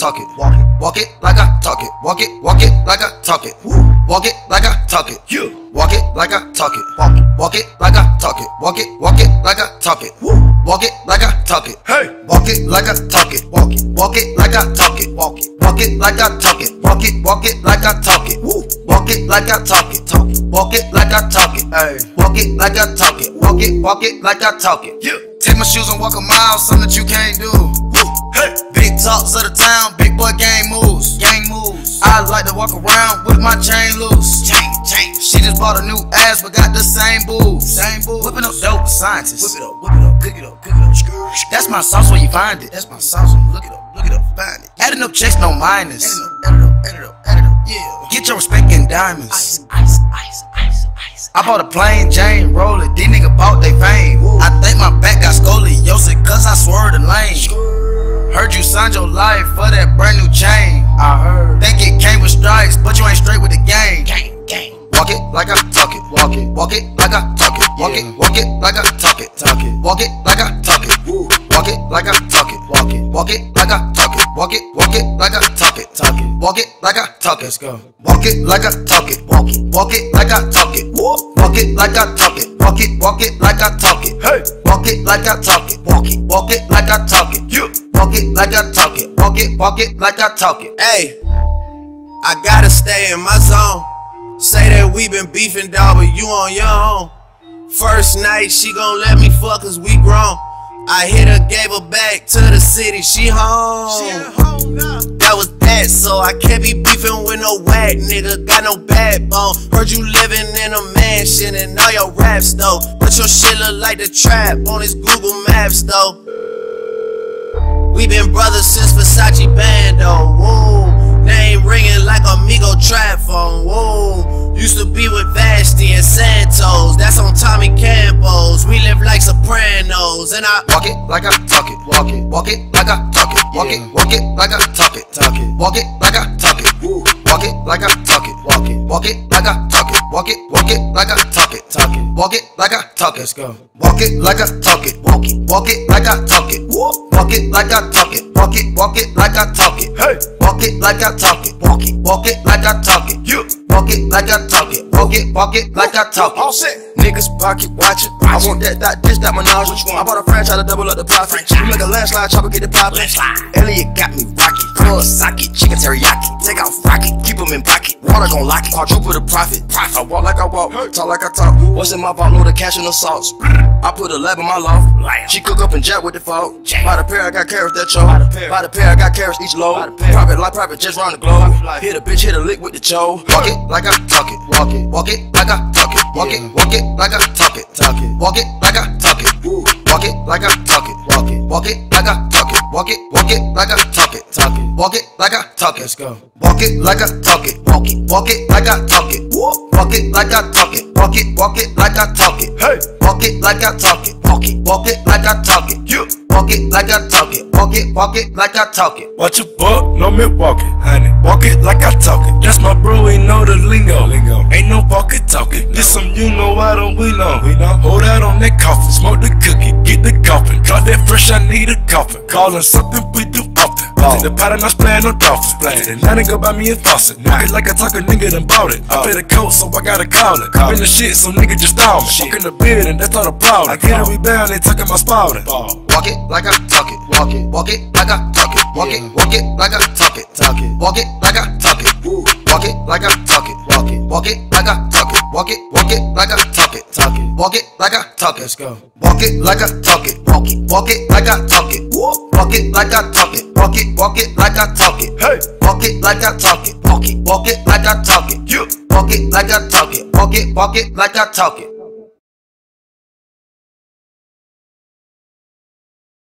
walk it walk it like I talk it. Walk it, walk it like I talk it. Walk it like I talk it. You walk it like I talk it. Walk it, walk it like I talk it. Walk it, walk it like I talk it. Walk it like I talk it. Hey, walk it like I talk it. Walk it, walk it like I talk it. Walk it, walk it like I talk it. Walk it, walk it like I talk it. Walk it like I talk it. Talk it, walk it like I talk it. Hey, walk it like I talk it. Walk it, walk it like I talk it. Yeah. Take my shoes and walk a mile, something that you can't do. Hey. Big talks of the town, big boy gang moves. Gang moves. I like to walk around with my chain loose. Chain, chain. She just bought a new ass, but got the same boobs. Same boobs. Whipping up dope scientists. Whip it up, whip it up, cook it up, cook it up. That's my sauce where you find it. That's my sauce. Look it up, look it up, find it. Adding up checks, no minus. Add it up, add it up, add it up, yeah. Get your respect in diamonds. Ice, ice, ice, ice, ice. I bought a plain Jane Rollie, these niggas bought they fame. I think my back got scoliosis, Heard your life for that brand new chain. I heard. Think it came with stripes, but you ain't straight with the game. Gang, gang. Walk it like I talk it. Walk it. Walk it like I talk it. Walk it. Walk it like I talk it. Talk it. Walk it like I talk it. Walk it like I talk it. Walk it. Walk it like I talk it. Walk it. Walk it like I talk it. Talk it. Walk it like I talk it. Let's go. Walk it like I talk it. Walk it. Walk it like I talk it. Walk it like I talk it. Walk it. Walk it like I talk it. Hey. Walk it like I talk it. Walk it. Walk it like I talk it. You. Walk it like I talk it. Walk it. Walk it like I talk it. Hey, I gotta stay in my zone. Say that we been beefing, dog, but you on your own. First night, she gon' let me fuck cause we grown. I hit her, gave her back to the city, she home. She home. That was that, so I can't be beefing with no whack nigga. Got no backbone. Heard you living in a mansion and all your raps though. But your shit look like the trap on his Google Maps though. We been brothers since Versace Bando. Whoa, name ringing like Amigo trap phone. Whoa, used to be with Vashti and Santos. That's on Tommy Campos. We live like Sopranos, and I Walk it like I talk it. Walk it. Walk it like I talk it. Walk it. Walk it like I talk it. Talk it. Walk it like I talk it. Walk it like I talk it. Walk it. Walk it like I talk it. Walk it. Walk it like I talk it. Talk it. Walk it like I talk it. Let's go. Walk it like I talk it. Walk it. Walk it like I talk it. Walk it like I talk it. Walk it. Walk it like I talk it. Hey. Walk it like I talk it. Walk it. Walk it like I talk it. You. Walk it like I talk it. Walk it. Walk it like I talk it. all set. Niggas pocket watching. I want that, that, this, that menage. I bought a franchise to double up the profit. We make a landslide, chopper get the poppin'. Elliot got me rocky. Club socket, chicken teriyaki. Take out rocket, keep 'em in pocket. Water gon' lock it. Quadruple the profit. I walk like I walk, talk like I talk. What's in my vault? Know the cash and the sauce. I put a lab in my loft. She cook up and jet with the fault. By the pair, I got carrots that choke. By the pair, I got carrots each load. Private life, private just round the globe. Hit a bitch, hit a lick with the cho. Walk it like I talk it. Walk it. Walk it like I talk it. Walk it. Walk it like I talk it. Talk it. Walk it like I talk it. Walk it like I talk it. Walk it. Walk it like I talk it. Walk it. Walk it like I talk it. Talk it. Walk it like I talk it. Let's go. Walk it like I talk it. Walk it. Walk it like I talk it. Walk it like I talk it. Walk it. Walk it like I talk it. Hey. Walk it like I talk it. Walk it. Walk it like I talk it. You. Walk it like I talk it. Walk it. Walk it like I talk it. Watch your buck, no me walking, honey. Walk it like I talk it. That's my bro, he know the lingo. Talking. This some you know, I don't we know. We know. Hold out on that coffin, smoke the cookie, get the coffin. Drop that fresh, I need a coffin. Callin' something we do often. Take the pot and I splayin' on dolphins. Then now they go buy me a faucet. Walk it like I talk a nigga done bought it. I pay the coat, so I gotta call it. I'm in the shit, so nigga just down me. Walk in the building, that's all the problem. I get it rebound, they talking my spouting. Walk it like I talk it. Walk it. Walk it like I talk it. Walk it. Walk it like I talk it. Talk it. Walk it like I talk it. Walk it like I talk it. Walk it. Walk it like I talk it. Walk it. Walk it like I talk it. Talk it. Walk it like I talk it. Let's go. Walk it like I talk it. Walk it. Walk it like I talk it. Walk it like I talk it. Walk it. Walk it like I talk it. Hey. Walk it like I talk it. Walk it. Walk it like I talk it. You. Walk it like I talk it. Walk it. Walk it like I talk it.